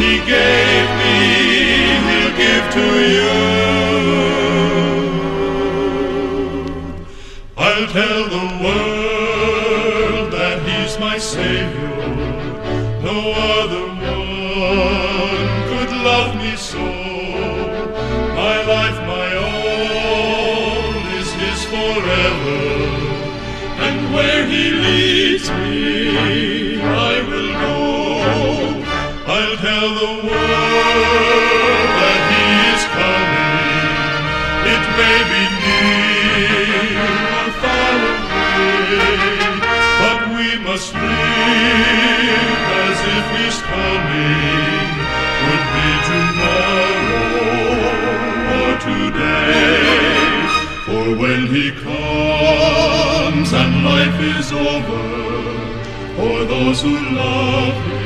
he gave me, he'll give to you. I'll tell the world that he's my savior. No other one could love me so. My life, my own, is his forever. And where he leads me, tell the world that he is coming. It may be near or far away, but we must live as if he's coming. Would be tomorrow or today. For when he comes and life is over, for those who love him,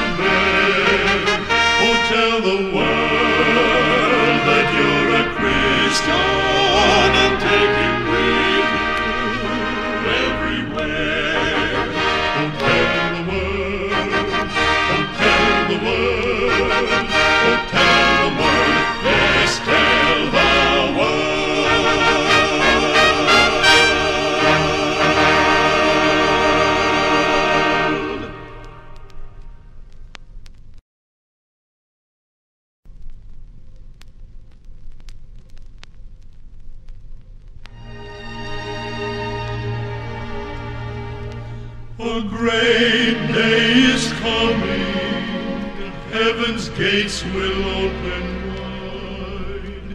will open wide,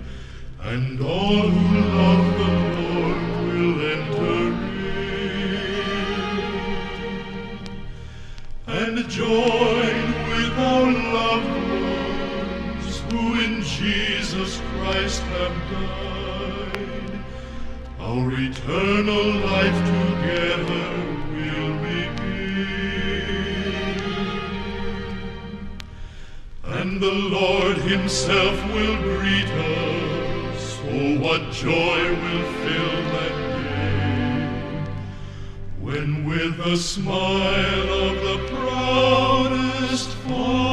and all who love the Lord will enter in, and join with our loved ones who in Jesus Christ have died. Our eternal life together will begin. And the Lord himself will greet us. Oh, what joy will fill that day. When with a smile of the proudest Father,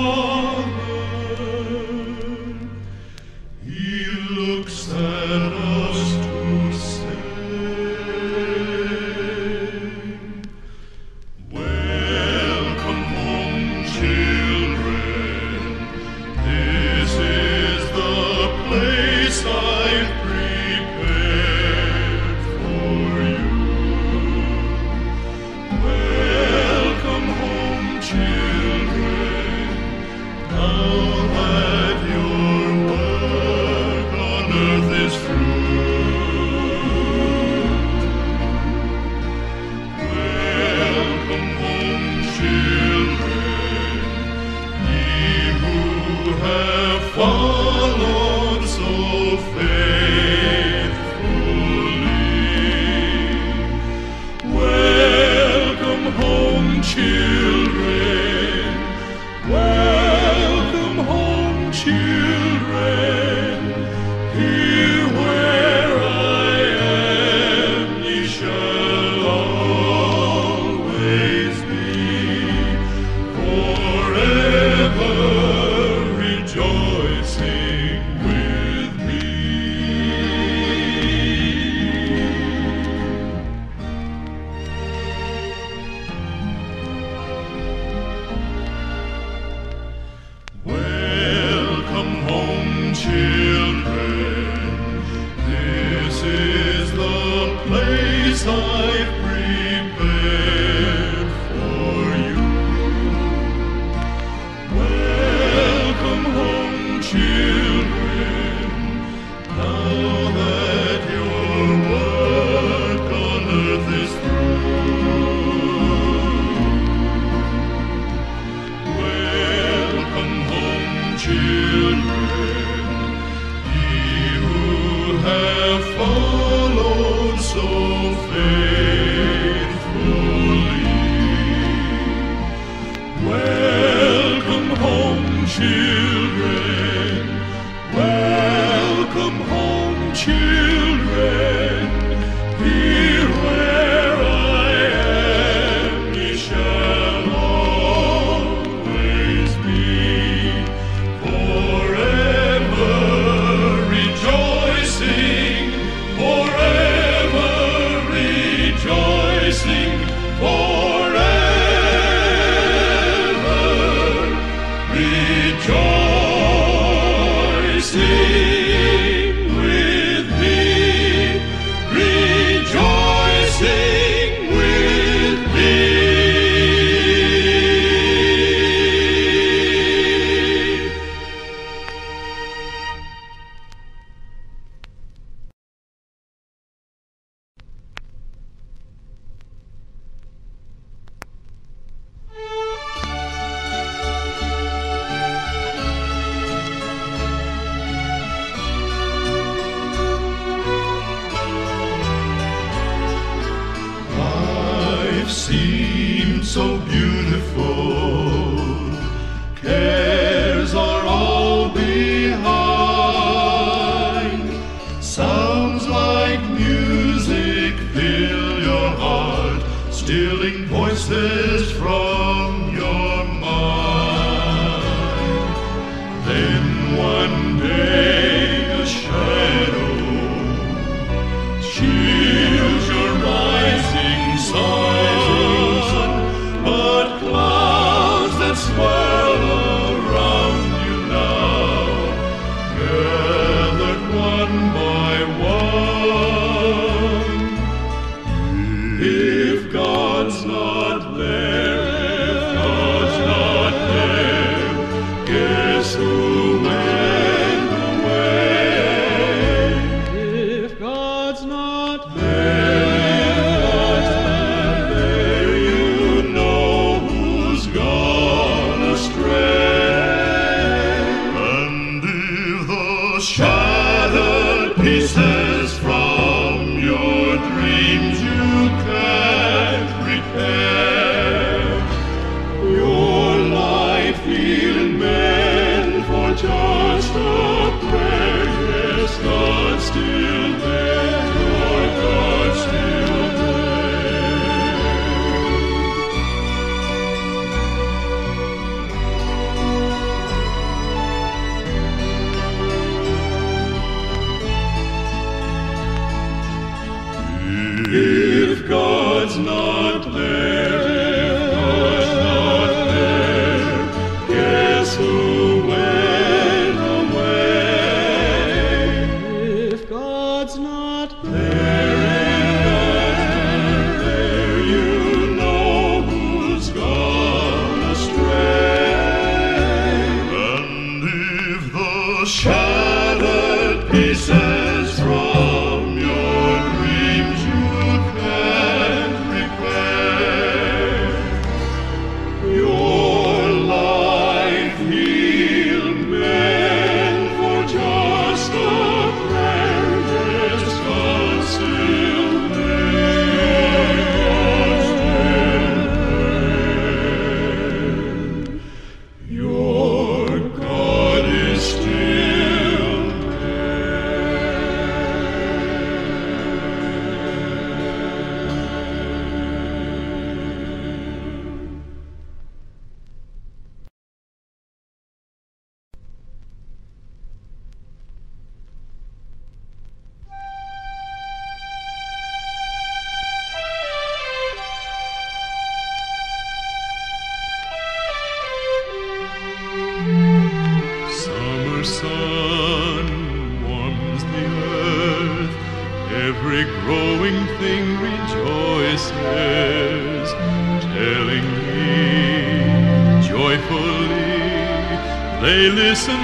listen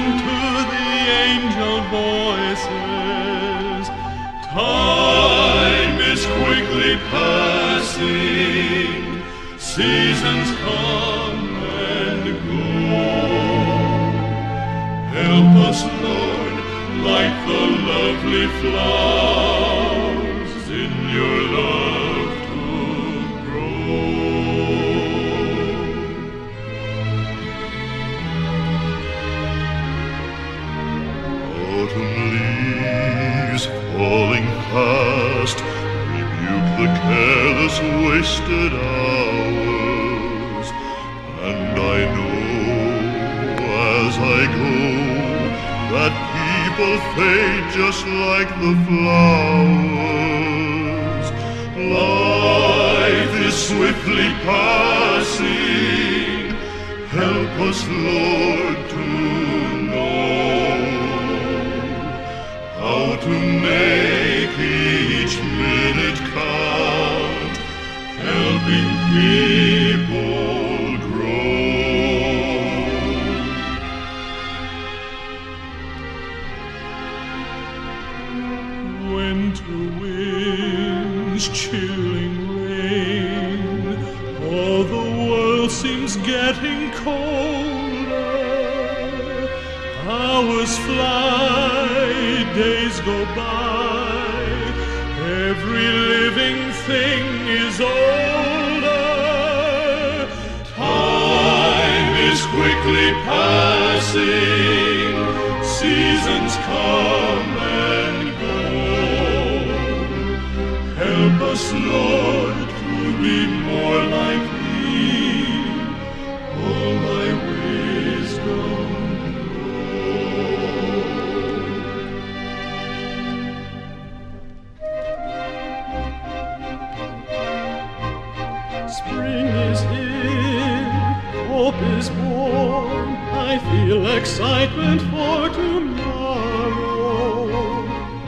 fade just like the flowers. Life is swiftly passing. Help us, Lord, to know how to make each minute count. Helping people. hours fly, days go by. Every living thing is older. Time is quickly passing, seasons come and go. Help us, Lord, to be more like excitement for tomorrow.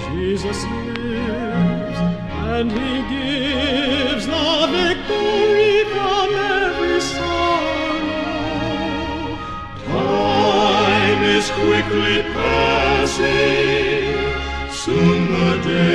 Jesus lives, and he gives the victory from every sorrow. Time is quickly passing, soon the day.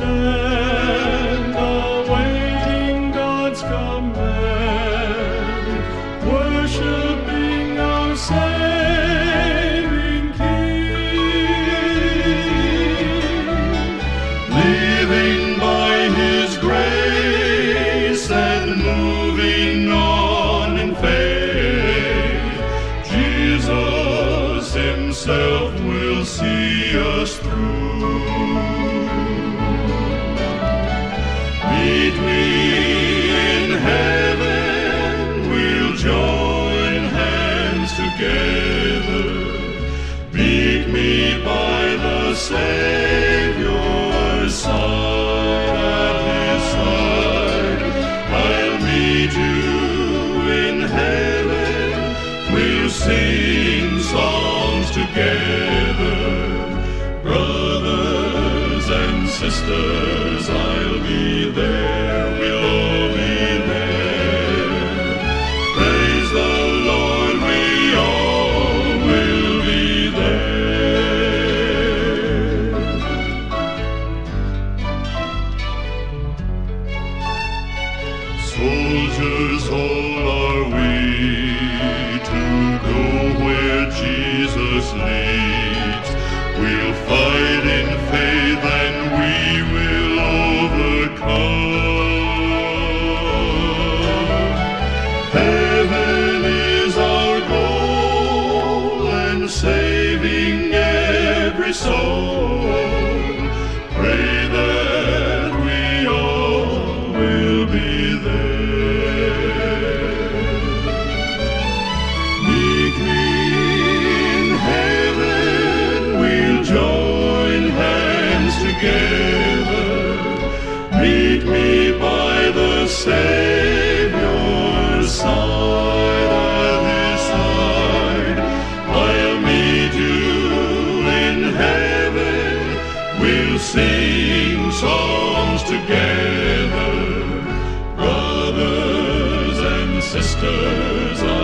stay. sisters, I'll be there. sing songs together, brothers and sisters.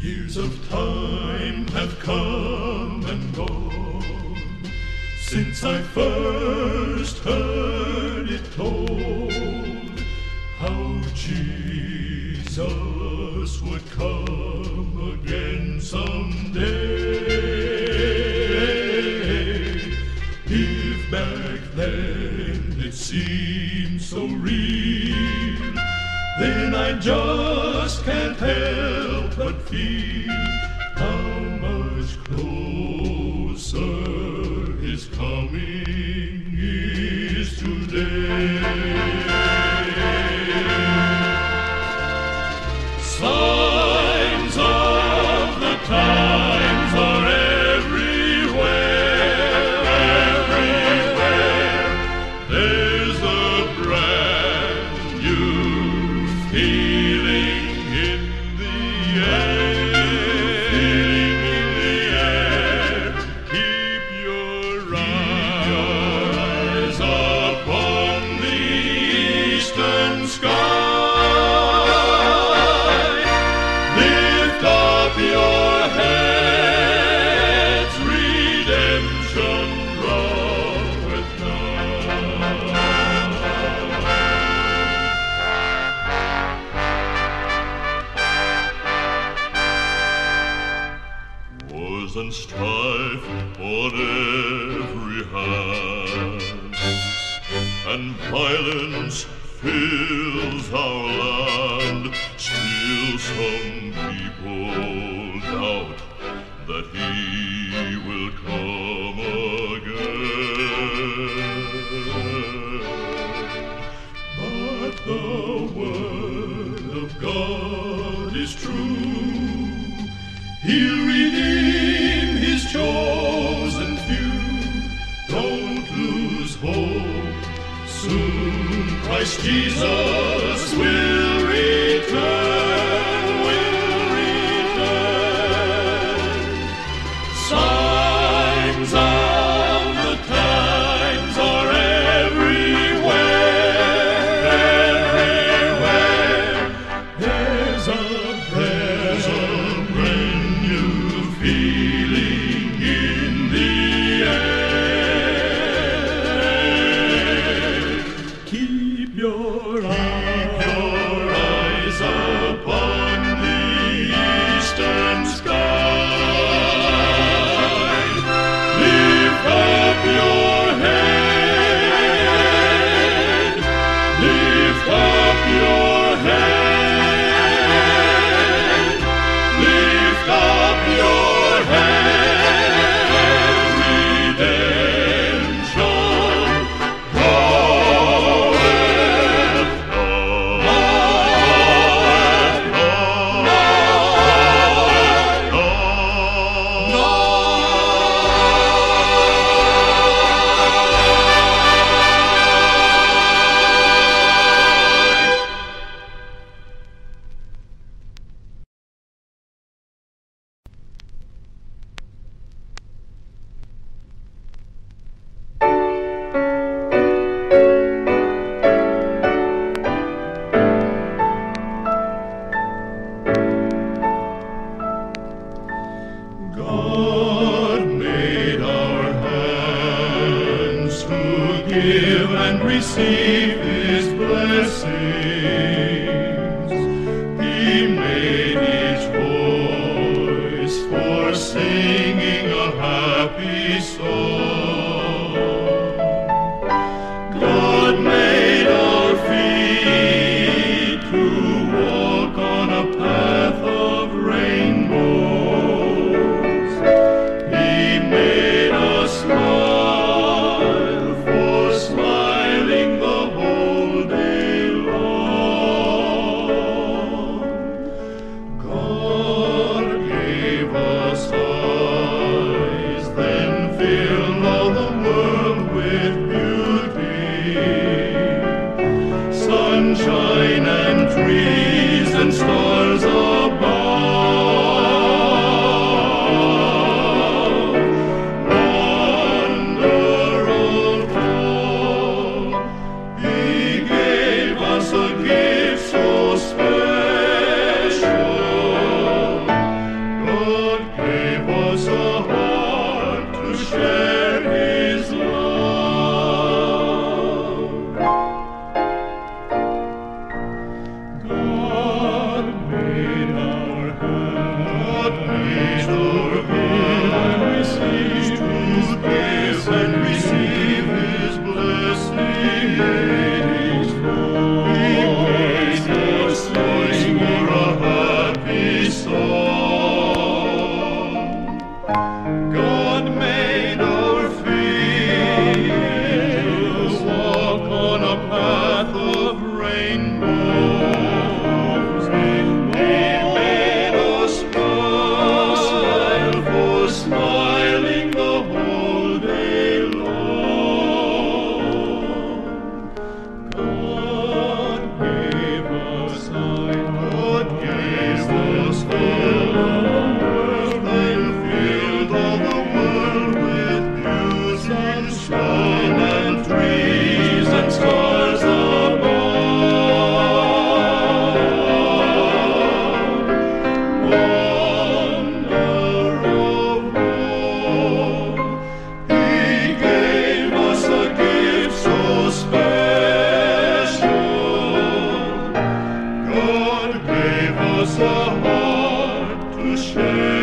Years of time have come and gone since I first heard it told how Jesus would come again someday. If back then it seemed so real, then I just can't help Jesus will return. shame.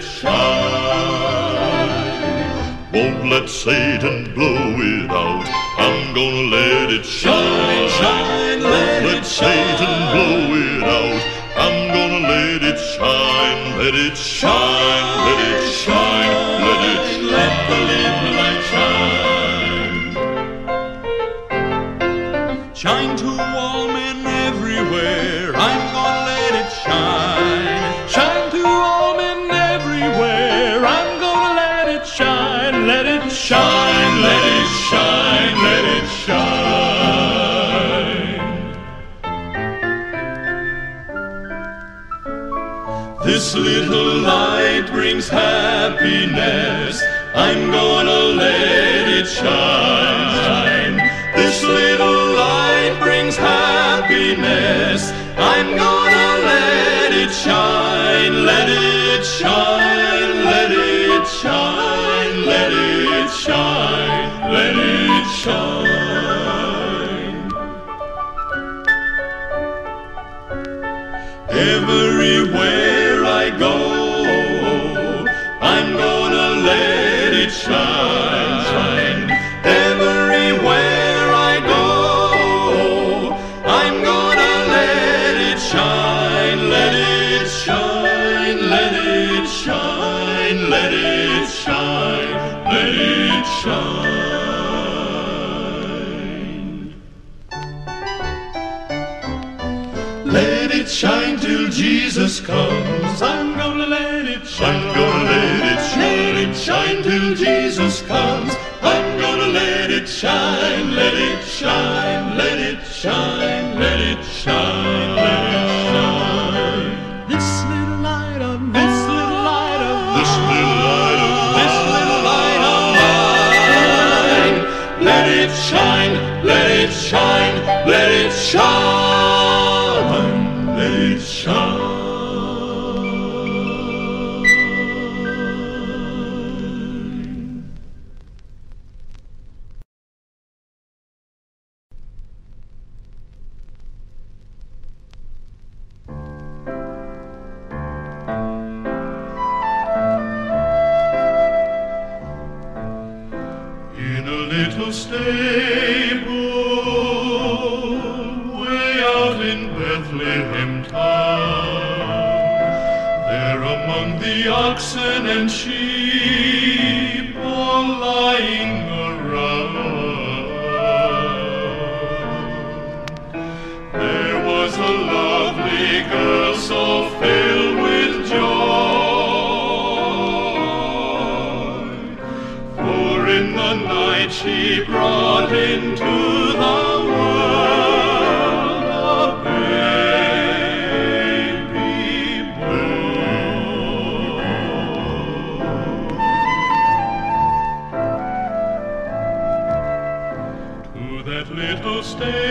it shine. Won't let Satan blow it out. I'm gonna let it shine. shine, Won't let Satan blow it out. I'm gonna let it shine. Let it shine. Let it shine. Let it shine. Let the This little light brings happiness. I'm gonna let it shine. This little light brings happiness. I'm gonna let it shine. Let it shine. Let it shine. Let it shine. Let it shine. Everywhere Jesus comes, I'm gonna let it shine. I'm gonna let it shine. Let it shine till Jesus comes. I'm gonna let it shine, let it shine, let it shine, let it shine, let it shine. This little light of mine, this little light of mine, this little light of mine, this little light of mine. Let it shine, let it shine, let it shine. stay.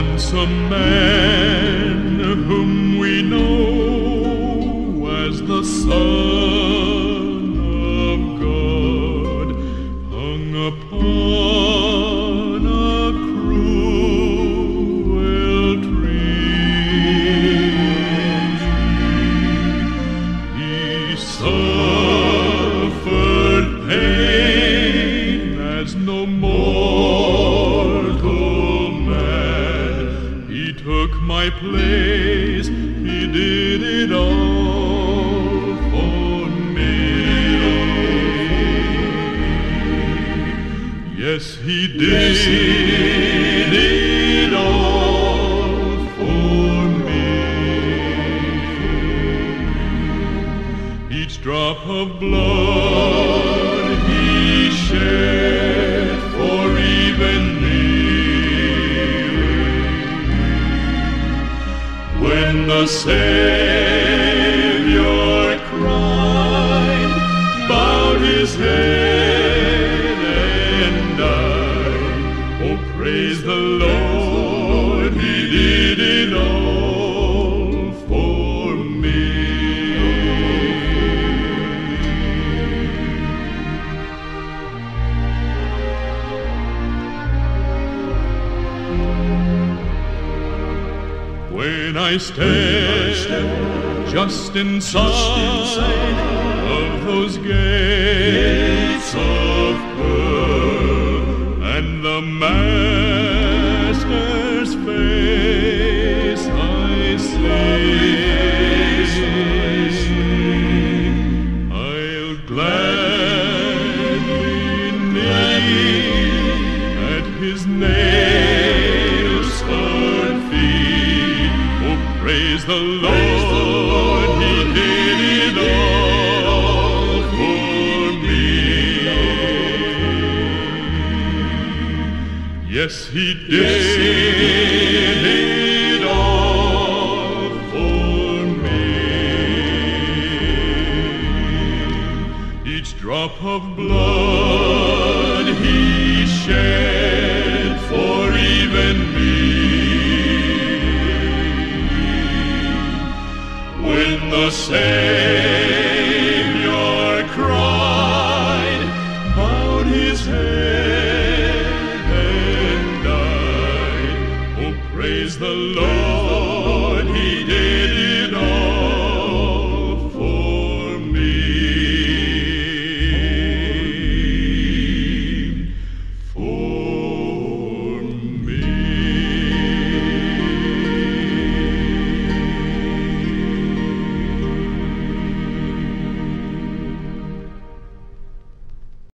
Once a man whom we know as the Son. Você. I stand, just inside, of those gates. Yes, he did. Yes, he did it all for me. Each drop of blood. the same.